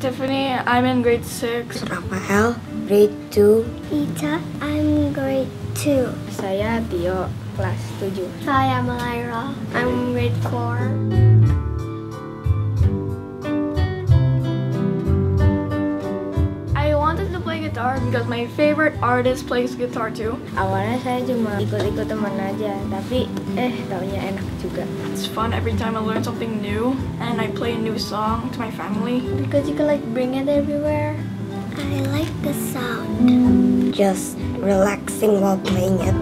Tiffany. I'm in grade 6. Rafael, grade 2. Ita, I'm grade 2. Saya Tio, kelas 7. Saya Malaira, I'm grade 4. Play guitar because my favorite artist plays guitar too. Awalnya saya cuma ikut-ikut teman aja, tapi eh taunya enak juga. It's fun every time I learn something new and I play a new song to my family. Because you can like bring it everywhere. I like the sound. Just relaxing while playing it.